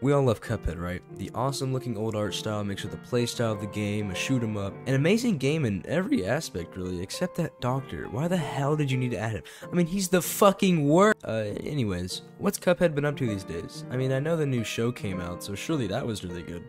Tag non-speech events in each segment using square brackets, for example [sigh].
We all love Cuphead, right? The awesome looking old art style mixed with the playstyle of the game, a shoot 'em up, an amazing game in every aspect, really, except that doctor. Why the hell did you need to add him? I mean, he's the fucking worst. Uh, anyways, what's Cuphead been up to these days? I mean, I know the new show came out, so surely that was really good.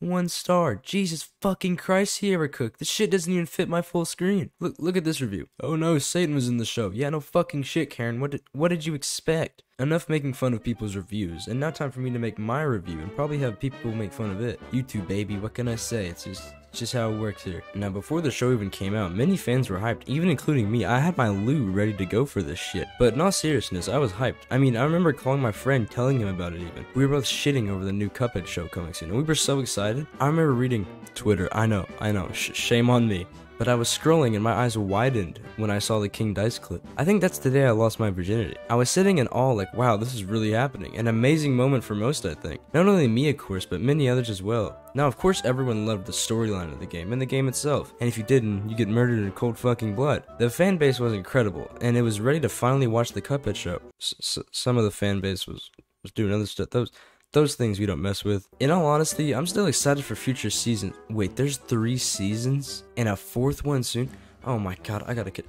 One star. Jesus fucking Christ, he ever cooked. This shit doesn't even fit my full screen. Look, look at this review. Oh no, Satan was in the show. Yeah, no fucking shit, Karen. What did, what did you expect? Enough making fun of people's reviews, and now time for me to make my review and probably have people make fun of it. YouTube, baby, what can I say? It's just it's just how it works here. Now, before the show even came out, many fans were hyped, even including me. I had my Lou ready to go for this shit. But all seriousness, I was hyped. I mean, I remember calling my friend, telling him about it even. We were both shitting over the new Cuphead show coming soon, and we were so excited. I remember reading Twitter. I know, I know, sh- shame on me but I was scrolling and my eyes widened when I saw the King Dice clip. I think that's the day I lost my virginity. I was sitting in awe like, wow, this is really happening. An amazing moment for most, I think. Not only me, of course, but many others as well. Now, of course, everyone loved the storyline of the game and the game itself, and if you didn't, you get murdered in cold fucking blood. The fan base was incredible, and it was ready to finally watch the Cuphead show. S- some of the fan base was was doing other stuff. Those those things we don't mess with. In all honesty, I'm still excited for future seasons. Wait, there's three seasons and a fourth one soon? Oh my god, I gotta kid.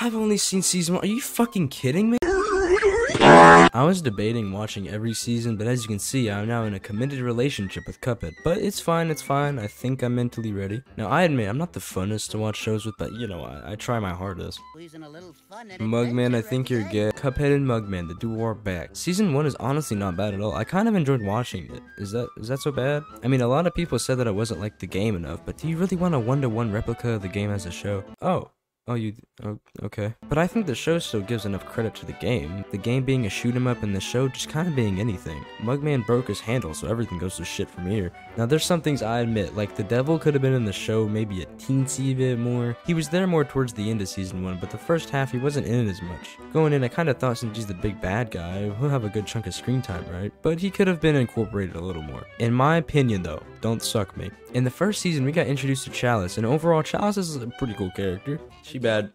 I've only seen season one. Are you fucking kidding me? I was debating watching every season, but as you can see, I'm now in a committed relationship with Cuphead. But it's fine, it's fine. I think I'm mentally ready. Now, I admit, I'm not the funnest to watch shows with, but you know, I, I try my hardest. Mugman, I think you're gay. Cuphead and Mugman, the duo are back. Season 1 is honestly not bad at all. I kind of enjoyed watching it. Is that is that so bad? I mean, a lot of people said that I wasn't like the game enough, but do you really want a one-to-one replica of the game as a show? Oh, Oh, you. Oh, okay. But I think the show still gives enough credit to the game. The game being a shoot 'em up and the show just kind of being anything. Mugman broke his handle, so everything goes to shit from here. Now, there's some things I admit, like the devil could have been in the show maybe a teensy bit more. He was there more towards the end of season 1, but the first half he wasn't in it as much. Going in, I kind of thought since he's the big bad guy, he'll have a good chunk of screen time, right? But he could have been incorporated a little more. In my opinion, though, don't suck me. In the first season, we got introduced to Chalice, and overall, Chalice is a pretty cool character. She bad.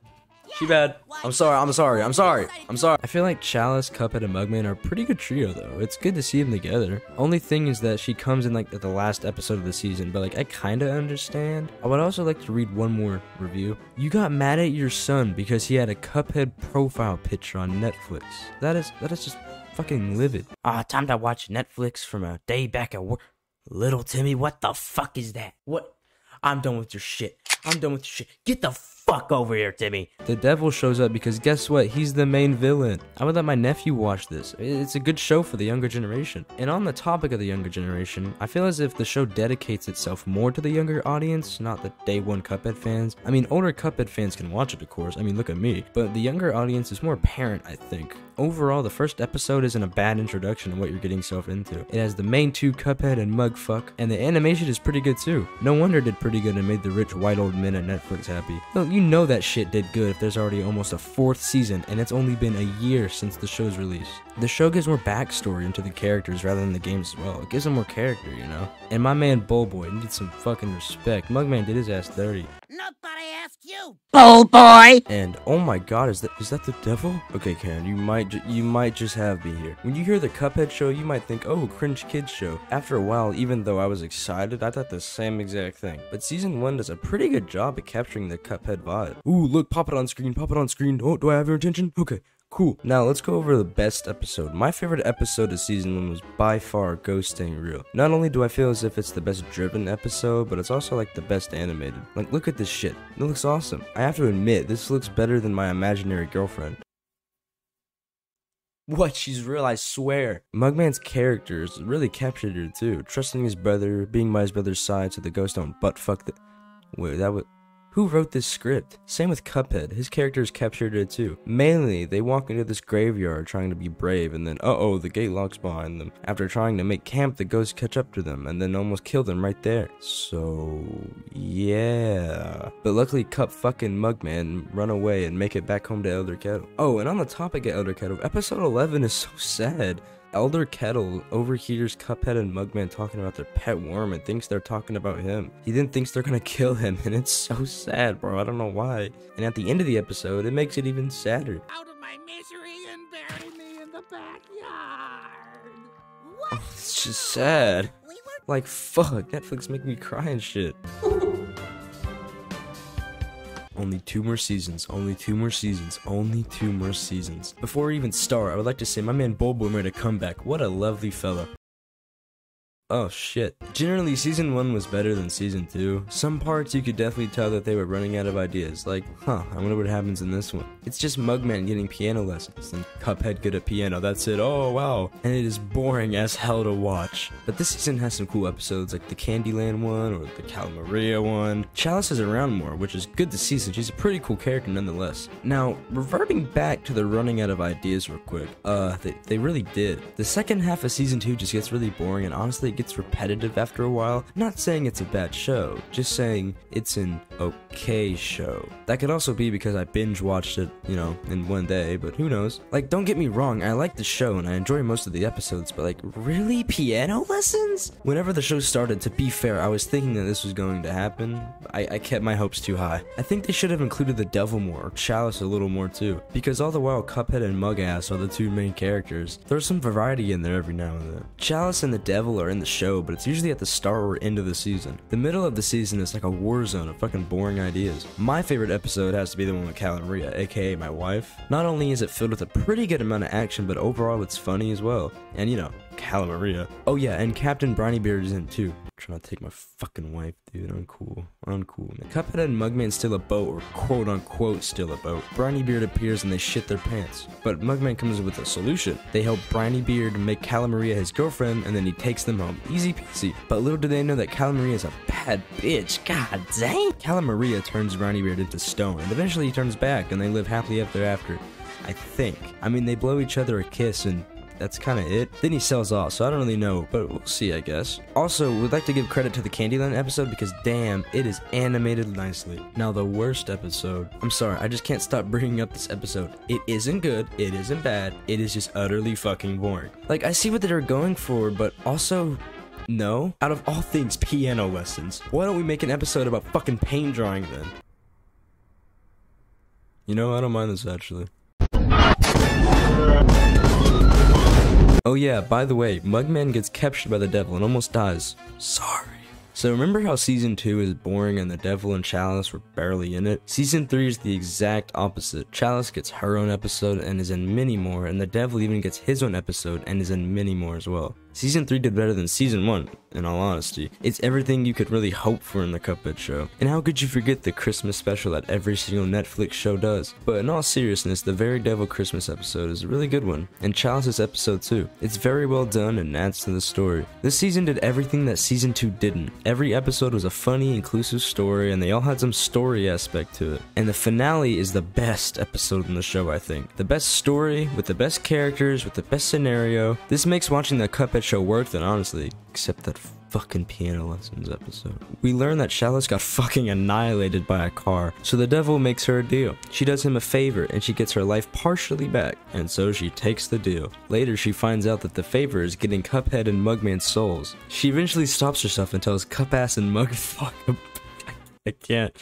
She bad. I'm sorry, I'm sorry, I'm sorry, I'm sorry. I feel like Chalice, Cuphead, and Mugman are a pretty good trio though. It's good to see them together. Only thing is that she comes in like at the last episode of the season, but like I kinda understand. I would also like to read one more review. You got mad at your son because he had a Cuphead profile picture on Netflix. That is that is just fucking livid. Ah, time to watch Netflix from a day back at work. Little Timmy, what the fuck is that? What? I'm done with your shit. I'm done with your shit. Get the fuck over here, Timmy. The devil shows up because guess what? He's the main villain. I would let my nephew watch this. It's a good show for the younger generation. And on the topic of the younger generation, I feel as if the show dedicates itself more to the younger audience, not the day one Cuphead fans. I mean, older Cuphead fans can watch it, of course. I mean, look at me. But the younger audience is more apparent, I think. Overall, the first episode isn't a bad introduction to what you're getting yourself into. It has the main two Cuphead and Mugfuck, and the animation is pretty good too. No wonder it did pretty good and made the rich white old men at Netflix happy. You know that shit did good if there's already almost a fourth season and it's only been a year since the show's release. The show gives more backstory into the characters rather than the games as well. It gives them more character, you know? And my man Bullboy needs some fucking respect. Mugman did his ass dirty. Nobody asked you. Bull boy! And oh my god, is that is that the devil? Okay, Karen, you might you might just have me here. When you hear the Cuphead show, you might think, oh, cringe kids show. After a while, even though I was excited, I thought the same exact thing. But season one does a pretty good job at capturing the Cuphead vibe. Ooh, look, pop it on screen, pop it on screen. Oh, do I have your attention? Okay. Cool. Now let's go over the best episode. My favorite episode of season one was by far Ghosting Real. Not only do I feel as if it's the best driven episode, but it's also like the best animated. Like, look at this shit. It looks awesome. I have to admit, this looks better than my imaginary girlfriend. [laughs] What? She's real, I swear. Mugman's character characters really captured her too. Trusting his brother, being by his brother's side so the ghost don't butt fuck the. Wait, that was. Who wrote this script? Same with Cuphead, his characters captured it too. Mainly, they walk into this graveyard trying to be brave, and then uh oh, the gate locks behind them. After trying to make camp, the ghosts catch up to them, and then almost kill them right there. So, yeah. But luckily, Cup fucking Mugman run away and make it back home to Elder Kettle. Oh, and on the topic of Elder Kettle, episode 11 is so sad. Elder Kettle overhears Cuphead and Mugman talking about their pet worm and thinks they're talking about him. He then thinks they're gonna [laughs] kill him, and it's so sad, bro. I don't know why. And at the end of the episode, it makes it even sadder. Out of my misery and bury me in the backyard. Oh, it's just sad. We Like, fuck, Netflix make me cry and shit. [laughs] Only two more seasons, only two more seasons, only two more seasons. Before we even start, I would like to say my man Bobo made a comeback. What a lovely fella. Oh shit. Generally, season 1 was better than season 2. Some parts you could definitely tell that they were running out of ideas. Like, huh, I wonder what happens in this one. It's just Mugman getting piano lessons, and Cuphead good at piano, that's it. Oh wow. And it is boring as hell to watch. But this season has some cool episodes like the Candyland one or the Cala Maria one. Chalice is around more, which is good to see since she's a pretty cool character nonetheless. Now, reverting back to the running out of ideas real quick, uh, they, they really did. The second half of season 2 just gets really boring and honestly it gets repetitive after a while. Not saying it's a bad show, just saying it's an okay show. That could also be because I binge watched it, you know, in one day, but who knows? Like, don't get me wrong, I like the show and I enjoy most of the episodes, but like, really? Piano lessons? Whenever the show started, to be fair, I was thinking that this was going to happen. I, I kept my hopes too high. I think they should have included the devil more, or Chalice a little more too, because all the while Cuphead and Mugass are the two main characters. There's some variety in there every now and then. Chalice and the devil are in the show, but it's usually at the start or end of the season. The middle of the season is like a war zone of fucking boring ideas. My favorite episode has to be the one with Cala Maria, aka my wife. Not only is it filled with a pretty good amount of action, but overall it's funny as well. And you know, Cala Maria. Oh yeah, and Captain Brineybeard is in too. Trying to take my fucking wife, dude. Uncool. Uncool, man. Cuphead and Mugman steal a boat, or quote unquote steal a boat. Brineybeard appears and they shit their pants. But Mugman comes with a solution. They help Brineybeard make Cala Maria his girlfriend, and then he takes them home. Easy peasy. But little do they know that Cala Maria is a bad bitch. God dang. Cala Maria turns Brineybeard into stone, and eventually he turns back, and they live happily ever after. I think. I mean, they blow each other a kiss, and that's kind of it. Then he sells off, so I don't really know, but we'll see, I guess. Also, we'd like to give credit to the Candyland episode because damn, it is animated nicely. Now, the worst episode. I'm sorry, I just can't stop [laughs] bringing up this episode. It isn't good, it isn't bad, it is just utterly fucking boring. Like, I see what they're going for, but also. No. Out of all things, piano lessons. Why don't we make an episode about fucking paint drawing then? You know, I don't mind this actually. Oh yeah, by the way, Mugman gets captured by the devil and almost dies. Sorry. So remember how season 2 is boring and the devil and Chalice were barely in it? Season 3 is the exact opposite. Chalice gets her own episode and is in many more, and the devil even gets his own episode and is in many more as well. Season 3 did better than Season 1, in all honesty. It's everything you could really hope for in the Cuphead show. And how could you forget the Christmas special that every single Netflix show does? But in all seriousness, the Very Devil Christmas episode is a really good one, and Chalice's episode too. It's very well done and adds to the story. This season did everything that Season 2 didn't. Every episode was a funny, inclusive story, and they all had some story aspect to it. And the finale is the best episode in the show, I think. The best story, with the best characters, with the best scenario. This makes watching the Cuphead show worked it, honestly. Except that fucking piano lessons episode. We learn that Chalice got [laughs] fucking annihilated by a car, so the devil makes her a deal. She does him a favor and she gets her life partially back, and so she takes the deal. Later, she finds out that the favor is getting Cuphead and Mugman's souls. She eventually stops herself and tells Cupass and Mugfuck. [laughs] I can't.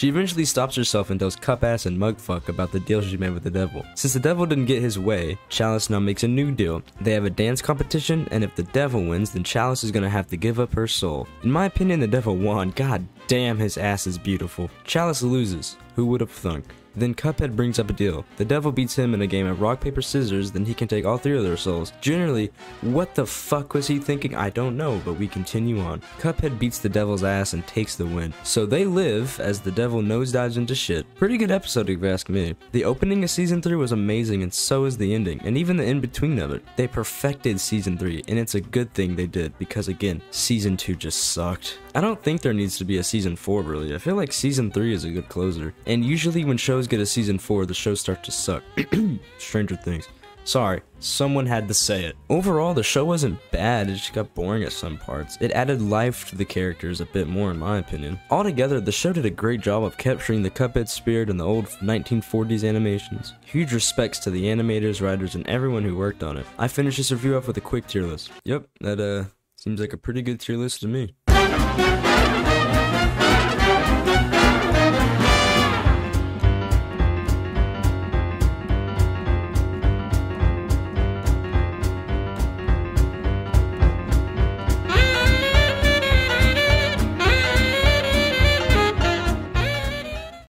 She eventually stops herself and tells Cupass and Mugfuck about the deal she made with the devil. Since the devil didn't get his way, Chalice now makes a new deal. They have a dance competition, and if the devil wins, then Chalice is gonna have to give up her soul. In my opinion, the devil won. God damn, his ass is beautiful. Chalice loses. Who would have thunk? Then Cuphead brings up a deal. The devil beats him in a game of rock, paper, scissors, then he can take all three of their souls. Generally, what the fuck was he thinking? I don't know, but we continue on. Cuphead beats the devil's ass and takes the win. So they live as the devil nosedives into shit. Pretty good episode if you ask me. The opening of season 3 was amazing and so is the ending, and even the in between of it. They perfected season 3, and it's a good thing they did because again, season 2 just sucked. I don't think there needs to be a season 4 really. I feel like season 3 is a good closer. And usually when shows get a season 4, the shows start to suck. [clears throat] Stranger Things. Sorry, someone had to say it. Overall, the show wasn't bad, it just got boring at some parts. It added life to the characters a bit more, in my opinion. Altogether, the show did a great job of capturing the Cuphead spirit and the old 1940s animations. Huge respects to the animators, writers, and everyone who worked on it. I finished this review off with a quick tier list. Yep, that uh seems like a pretty good tier list to me.